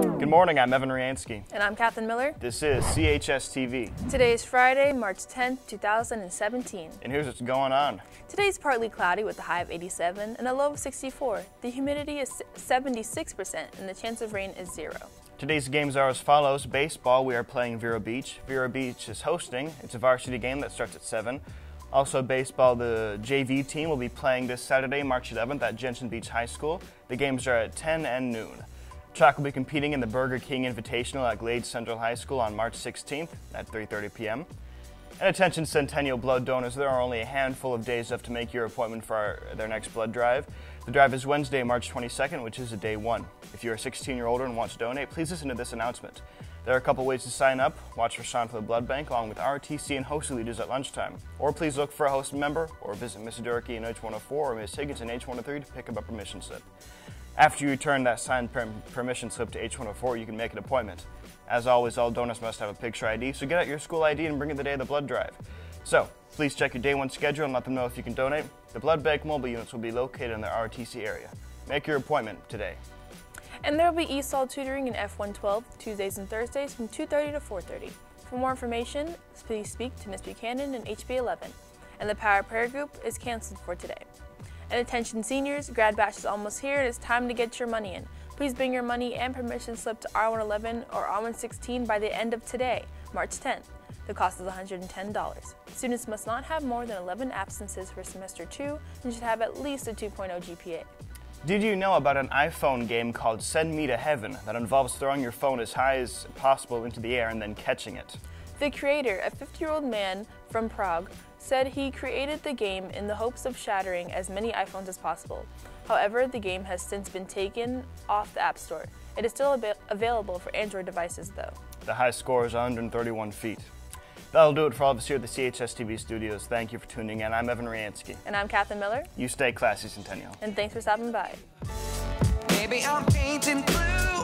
Good morning, I'm Evan Ryansky. And I'm Kathleen Miller. This is CHS TV. Today is Friday, March 10th, 2017. And here's what's going on. Today is partly cloudy with a high of 87 and a low of 64. The humidity is 76% and the chance of rain is zero. Today's games are as follows. Baseball, we are playing Vero Beach. Vero Beach is hosting. It's a varsity game that starts at 7. Also, baseball, the JV team will be playing this Saturday, March 11th at Jensen Beach High School. The games are at 10 and noon. Track will be competing in the Burger King Invitational at Glade Central High School on March 16th at 3:30 p.m. And attention Centennial blood donors, there are only a handful of days left to make your appointment for our, their next blood drive. The drive is Wednesday, March 22nd, which is a day one. If you are 16 year older and want to donate, please listen to this announcement. There are a couple ways to sign up. Watch for Sean for the Blood Bank along with RTC and HOSA leaders at lunchtime. Or please look for a HOSA member or visit Miss Durkee in H104 or Ms. Higgins in H103 to pick up a permission slip. After you return that signed permission slip to H104, you can make an appointment. As always, all donors must have a picture ID, so get out your school ID and bring it the day of the blood drive. So, please check your day one schedule and let them know if you can donate. The blood bank mobile units will be located in the RTC area. Make your appointment today. And there will be ESOL tutoring in F112 Tuesdays and Thursdays from 2.30 to 4.30. For more information, please speak to Ms. Buchanan in HB11. And the Power Prayer Group is canceled for today. And attention seniors, Grad Bash is almost here and it's time to get your money in. Please bring your money and permission slip to R111 or R116 by the end of today, March 10th. The cost is $110. Students must not have more than 11 absences for semester 2 and should have at least a 2.0 GPA. Did you know about an iPhone game called Send Me to Heaven that involves throwing your phone as high as possible into the air and then catching it? The creator, a 50 year old man from Prague, said he created the game in the hopes of shattering as many iPhones as possible. However, the game has since been taken off the App Store. It is still ab available for Android devices, though. The high score is 131 feet. That'll do it for all of us here at the CHS TV studios. Thank you for tuning in. I'm Evan Ryansky. And I'm Kathleen Miller. You stay classy, Centennial. And thanks for stopping by. Maybe I'm painting blue.